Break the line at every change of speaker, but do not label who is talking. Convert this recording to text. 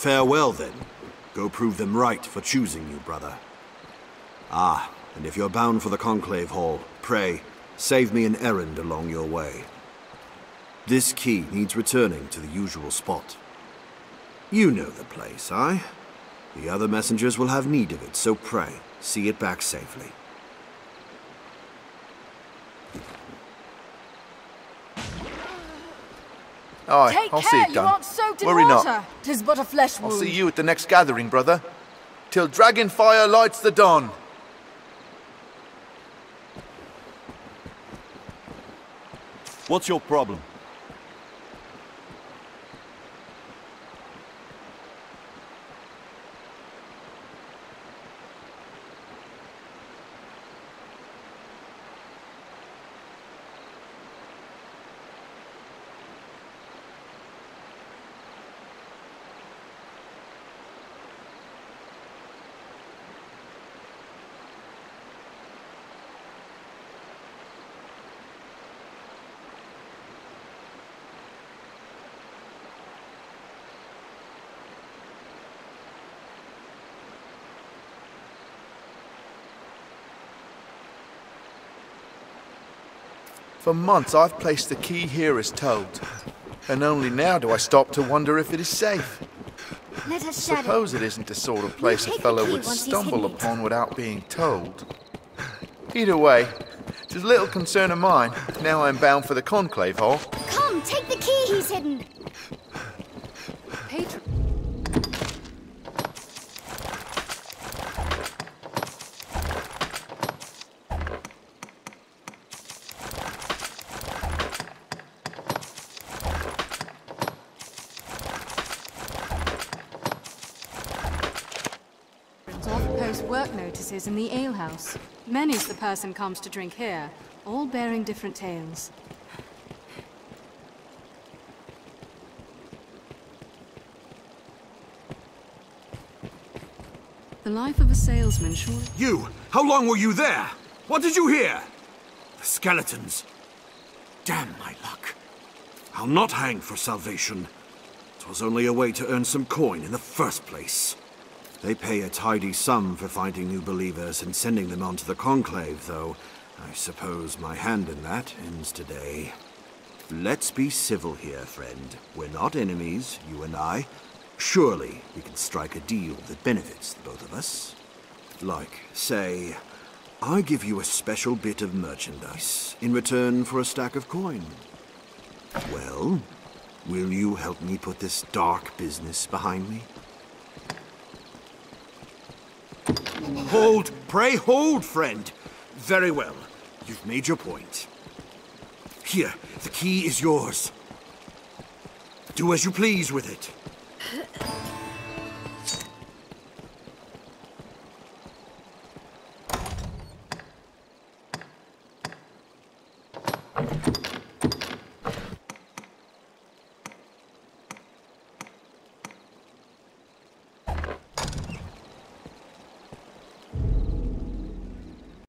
Farewell, then. Go prove them right for choosing you, brother. Ah, and if you're bound for the Conclave Hall, pray, save me an errand along your way. This key needs returning to the usual spot. You know the place, aye? The other messengers will have need of it, so pray, see it back safely.
Aye,
Take
I'll
care,
see it
you
done.
aren't soaked in
Worry
water.
not.
Tis but a flesh wound.
I'll see you at the next gathering, brother. Till dragon fire lights the dawn.
What's your problem?
For months I've placed the key here as told. And only now do I stop to wonder if it is safe.
Let us.
Suppose it isn't the sort of place a
take the
fellow would stumble upon without being told. Either way, it's as little concern of mine. Now I'm bound for the Conclave Hall.
Come, take the key he's hidden.
Patron.
Work notices in the alehouse. Many's the person comes to drink here, all bearing different tales. The life of a salesman surely.
You! How long were you there? What did you hear? The skeletons. Damn my luck. I'll not hang for salvation salvation. 'Twas only a way to earn some coin in the first place. They pay a tidy sum for finding new believers and sending them on to the Conclave, though I suppose my hand in that ends today. Let's be civil here, friend. We're not enemies, you and I. Surely we can strike a deal that benefits the both of us. Like, say, I give you a special bit of merchandise in return for a stack of coin. Well, will you help me put this dark business behind me? Hold, pray hold, friend. Very well. You've made your point. Here, the key is yours. Do as you please with it.